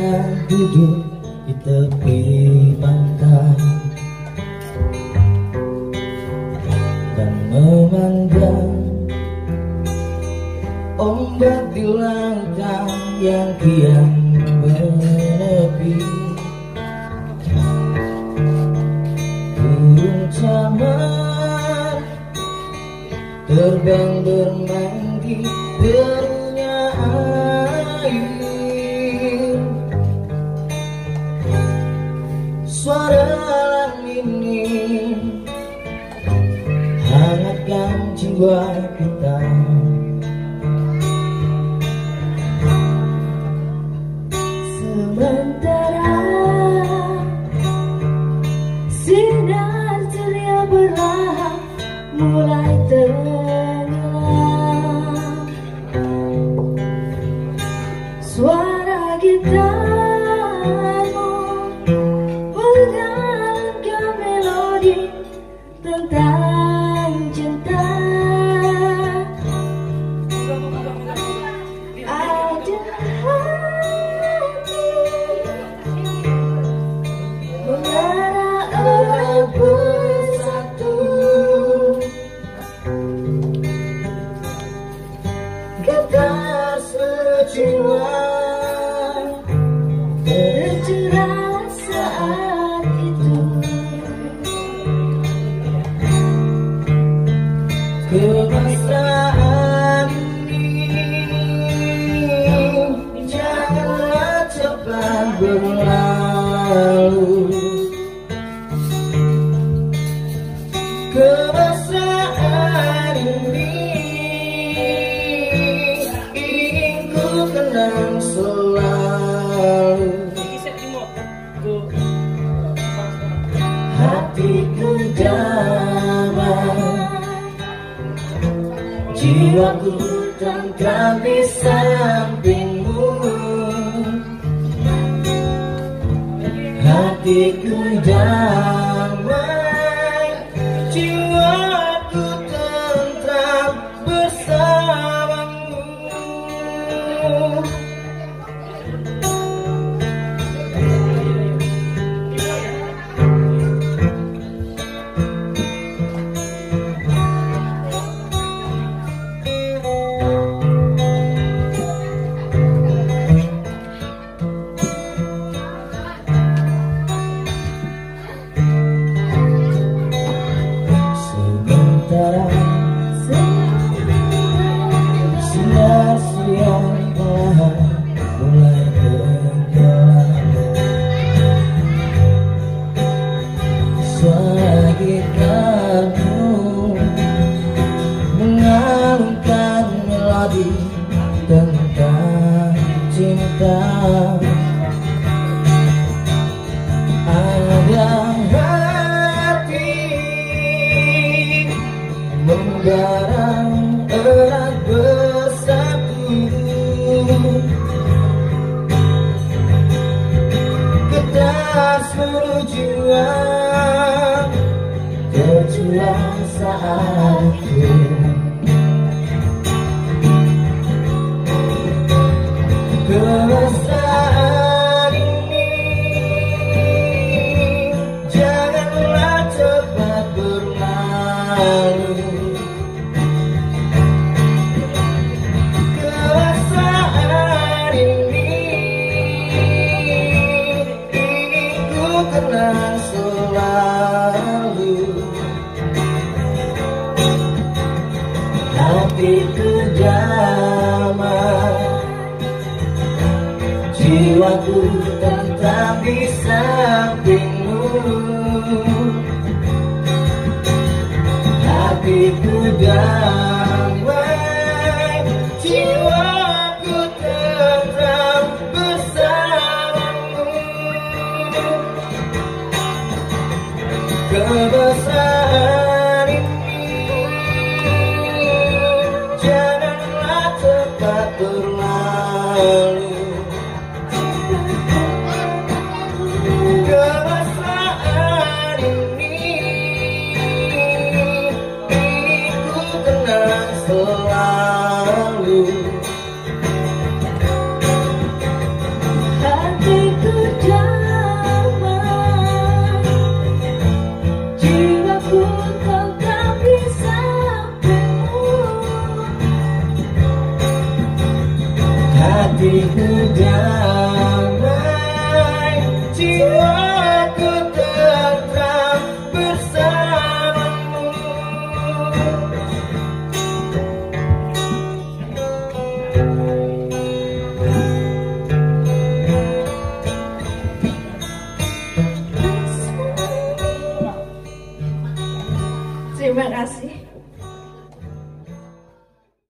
sedang duduk di tepi pantai. Dan memandang ombak di langkah yang kian menepi Burung caman terbang bermain di Suara alam ini. Hangatkan jiwa kita. Sementara tentang Janganlah cepat berlalu Jiwaku tentram di sampingmu. Hatiku damai lost beyond the home. Janganlah cepat berlalu damai Jiwaku tentram di sampingmu. Hatiku damai Jiwaku tentram bersamamu. Kemesraan could down.